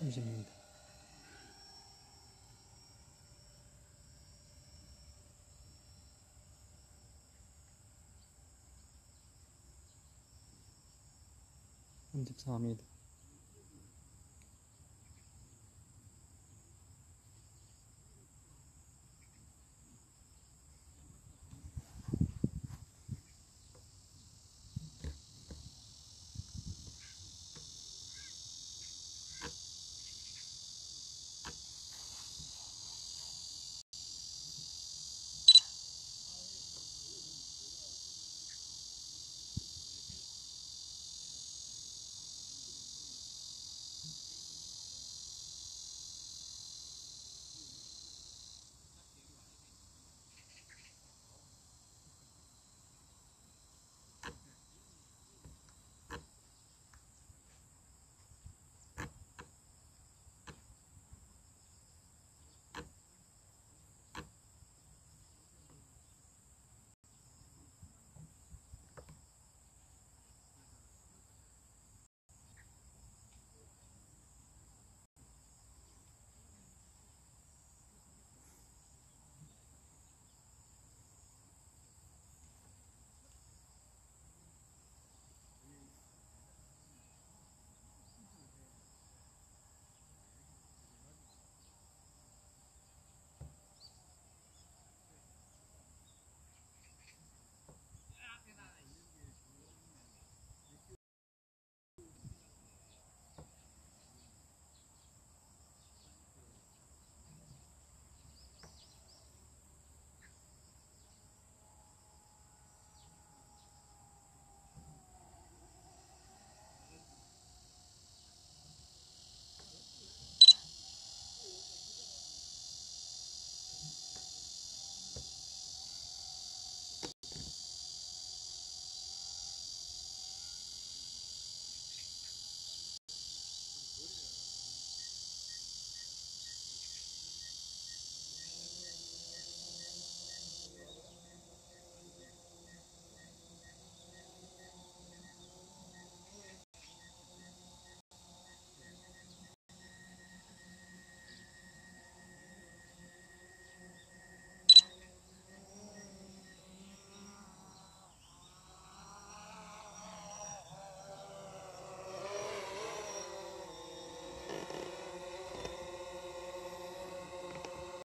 30m. 삼십사 m